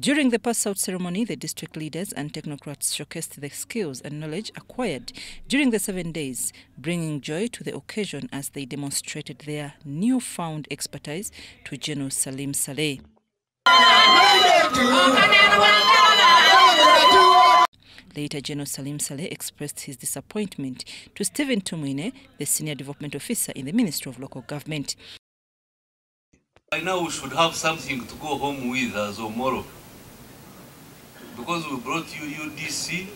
During the pass-out ceremony, the district leaders and technocrats showcased the skills and knowledge acquired during the seven days, bringing joy to the occasion as they demonstrated their newfound expertise to General Salim Saleh. Later, General Salim Saleh expressed his disappointment to Stephen Tumwine, the Senior Development Officer in the Ministry of Local Government. By now we should have something to go home with as Omoro. Because we brought you UDC.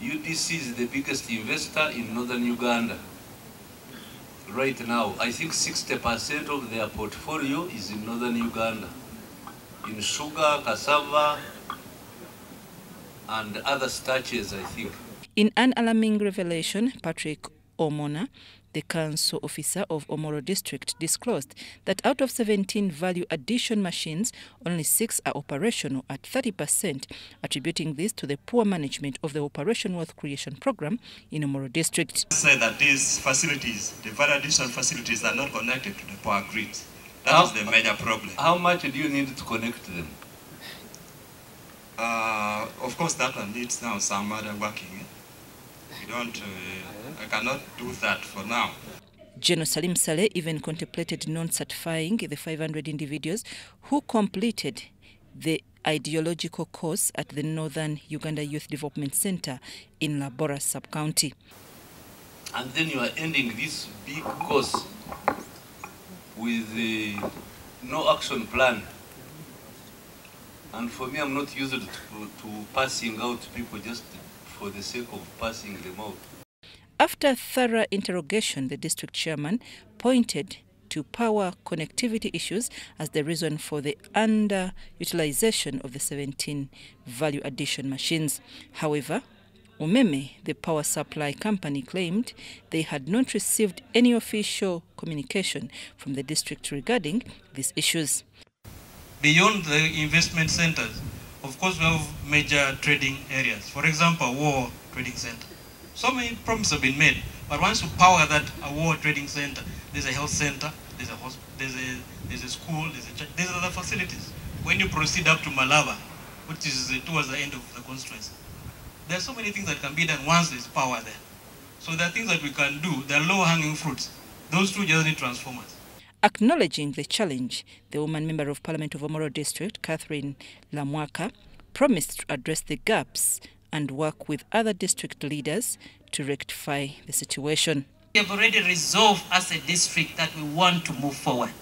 UDC is the biggest investor in northern Uganda. Right now, I think 60% of their portfolio is in northern Uganda. In sugar, cassava, and other starches, I think. In an alarming revelation, Patrick Omona, the council officer of Omoro district, disclosed that out of 17 value addition machines, only six are operational at 30%, attributing this to the poor management of the Operation Wealth Creation Program in Omoro district. Say that these facilities, the value addition facilities, are not connected to the power grid. That How- is the major problem. How much do you need to connect them? Uh, of course, that one needs now some other working. Don't. Uh, I cannot do that for now. General Salim Saleh even contemplated non-certifying the 500 individuals who completed the ideological course at the Northern Uganda Youth Development Center in Labora sub-county. and then you are ending this big course with the no action plan. And for me, I'm not used to, to passing out people just for the sake of passing them out. After thorough interrogation, the district chairman pointed to power connectivity issues as the reason for the underutilization of the 17 value addition machines. However, Umeme, the power supply company, claimed they had not received any official communication from the district regarding these issues. Beyond the investment centers, of course, we have major trading areas. For example, War Trading Center. So many promises have been made, but once you power that a War Trading Center, there's a health center, there's a hospital, there's a there's a school, there's a church, there's other facilities. When you proceed up to Malava, which is towards the end of the constituency, there are so many things that can be done once there's power there. So there are things that we can do. There are low-hanging fruits. Those two just need transformers. Acknowledging the challenge, the woman member of parliament of Omoro district, Catherine Lamwaka, promised to address the gaps and work with other district leaders to rectify the situation. We have already resolved as a district that we want to move forward.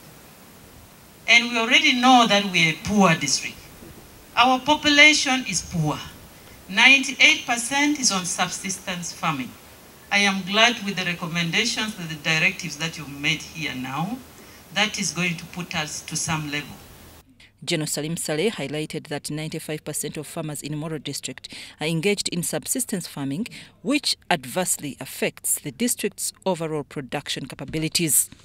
And we already know that we are a poor district. Our population is poor. 98% is on subsistence farming. I am glad with the recommendations and the directives that you've made here now. That is going to put us to some level. General Salim Saleh highlighted that 95% of farmers in Moro district are engaged in subsistence farming, which adversely affects the district's overall production capabilities.